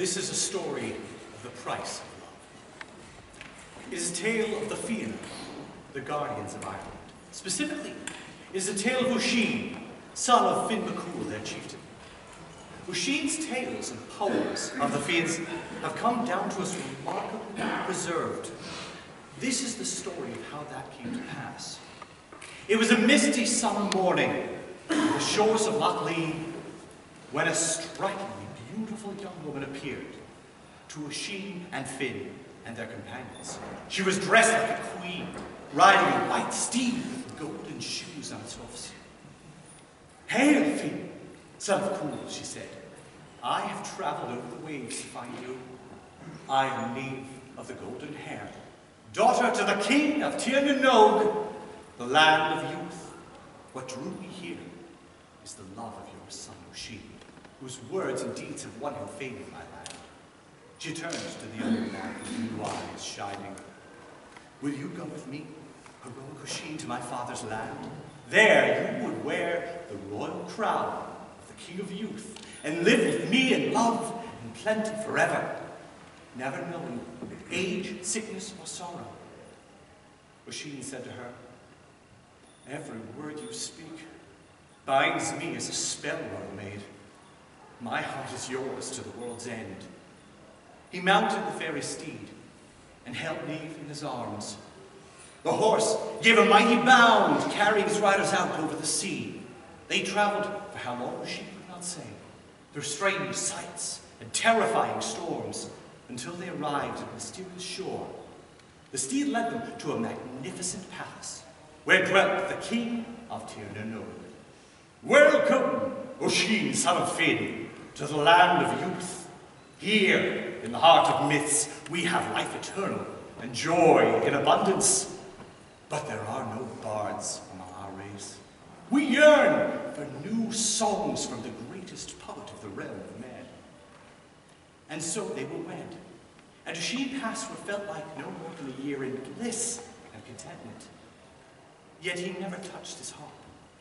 This is a story of the price of love. It is a tale of the Fianna, the guardians of Ireland. Specifically, it is a tale of Oisin, son of Finn McCool, their chieftain. Oisin's tales and poems of the Fianns have come down to us remarkably preserved. This is the story of how that came to pass. It was a misty summer morning on the shores of Loch Léin when a strikingly beautiful young woman appeared to Oisin and Finn and their companions. She was dressed like a queen, riding a white steed with golden shoes on its hoofs. Hail, Finn, son of Cool, she said. I have traveled over the waves to find you. I am Niamh of the Golden Hair, daughter to the king of Tir the land of youth. What drew me here is the love of your son Oisin, whose words and deeds have won him fame in my land. She turned to the young man with blue eyes shining. Will you go with me, heroic Oisin, to my father's land? There you would wear the royal crown of the king of youth and live with me in love and plenty forever, never knowing age, sickness, or sorrow. Oisin said to her, Every word you speak binds me as a spell well made. My heart is yours to the world's end. He mounted the fairy steed and held Niamh in his arms. The horse gave a mighty bound, carrying his riders out over the sea. They traveled for how long she could not say, through strange sights and terrifying storms, until they arrived at a mysterious shore. The steed led them to a magnificent palace, where dwelt the king of Tir. Welcome, Oisin, son of Finn, to the land of youth. Here, in the heart of myths, we have life eternal and joy in abundance. But there are no bards among our race. We yearn for new songs from the greatest poet of the realm of men. And so they were wed. And Oisin passed what felt like no more than a year in bliss and contentment. Yet he never touched his harp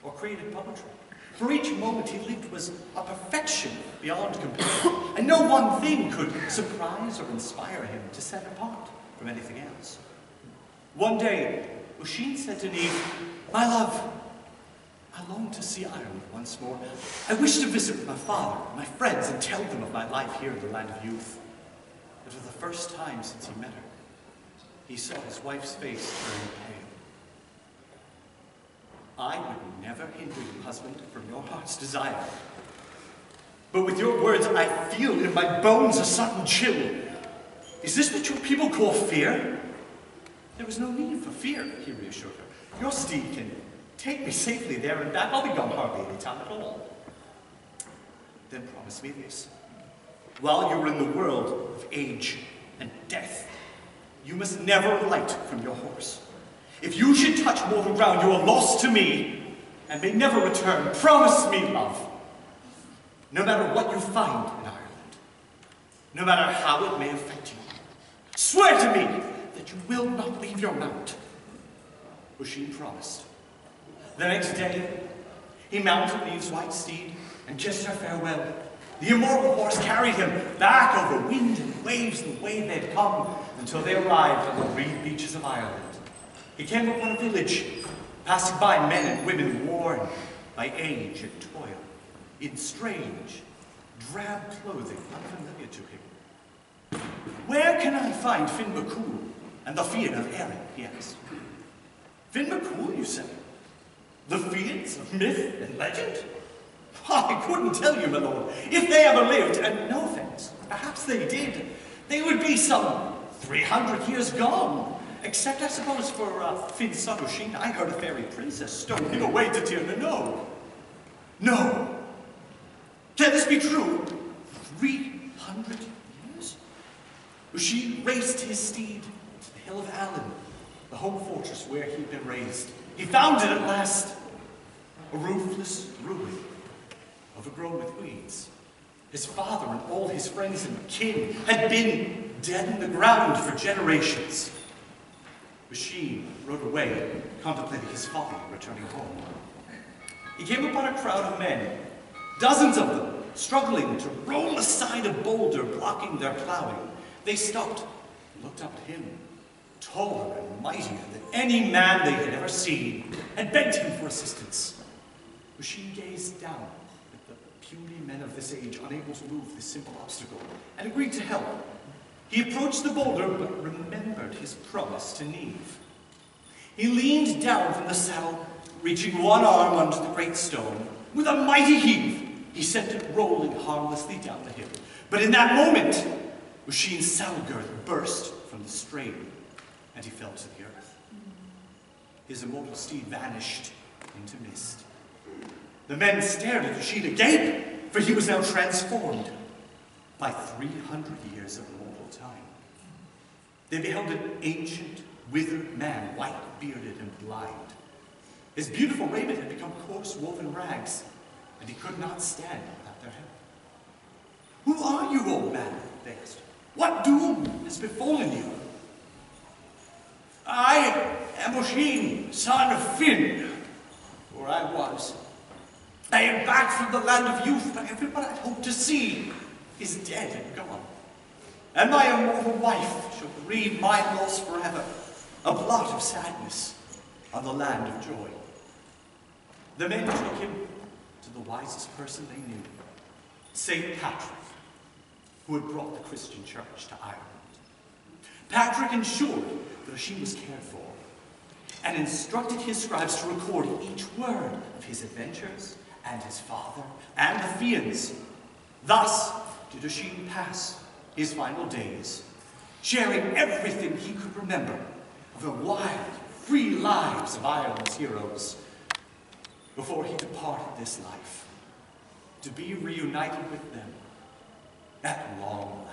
or created poetry. For each moment he lived was a perfection beyond compare, and no one thing could surprise or inspire him to set apart from anything else. One day, Oisin said to Niamh, My love, I long to see Ireland once more. I wish to visit with my father, my friends, and tell them of my life here in the land of youth. But for the first time since he met her, he saw his wife's face turn pale. I would never hinder you, husband, from your heart's desire. But with your words, I feel in my bones a sudden chill. Is this what your people call fear? There is no need for fear, he reassured her. Your steed can take me safely there and back. I'll be gone hardly any time at all. Then promise me this. While you're in the world of age and death, you must never alight from your horse. If you should touch mortal ground, you are lost to me and may never return. Promise me, love. No matter what you find in Ireland, no matter how it may affect you, swear to me that you will not leave your mount. Oisin promised. The next day, he mounted Niamh's white steed and kissed her farewell. The immortal horse carried him back over wind and waves the way they'd come until they arrived on the reed beaches of Ireland. He came upon a village, passing by men and women worn by age and toil, in strange, drab clothing unfamiliar to him. Where can I find Finn McCool and the Fiann of Erin? he asked. Finn McCool, you say? The Fianns of myth and legend? I couldn't tell you, my lord. If they ever lived, and no offense, perhaps they did, they would be some 300 years gone. Except, I suppose, for uh, Finn Oisin, I heard a fairy princess stole him away to Tir No. No. Can this be true? 300 years? Oisin raced his steed to the hill of Allen, the home fortress where he'd been raised. He found it at last, a roofless ruin, overgrown with weeds. His father and all his friends and kin had been dead in the ground for generations. Oisin rode away, contemplating his folly, returning home. He came upon a crowd of men, dozens of them, struggling to roll aside a boulder blocking their plowing. They stopped and looked up at him, taller and mightier than any man they had ever seen, and begged him for assistance. Oisin gazed down at the puny men of this age, unable to move this simple obstacle, and agreed to help. He approached the boulder, but remembered his promise to Niamh. He leaned down from the saddle, reaching one arm under the great stone. With a mighty heave, he sent it rolling harmlessly down the hill. But in that moment, Oisin's saddle girth burst from the strain, and he fell to the earth. His immortal steed vanished into mist. The men stared at Oisin agape, for he was now transformed by 300 years of mortal time. They beheld an ancient, withered man, white-bearded and blind. His beautiful raiment had become coarse woven rags, and he could not stand without their help. Who are you, old man? They asked. What doom has befallen you? I am Oisin, son of Finn, or I was. I am back from the land of youth, but everyone I hoped to see is dead and gone. And my immortal wife shall grieve my loss forever, a blot of sadness on the land of joy. The men took him to the wisest person they knew, St. Patrick, who had brought the Christian church to Ireland. Patrick ensured that she was cared for and instructed his scribes to record each word of his adventures and his father and the Fians. Thus did Oisin pass his final days, sharing everything he could remember of the wild, free lives of Ireland's heroes before he departed this life, to be reunited with them at long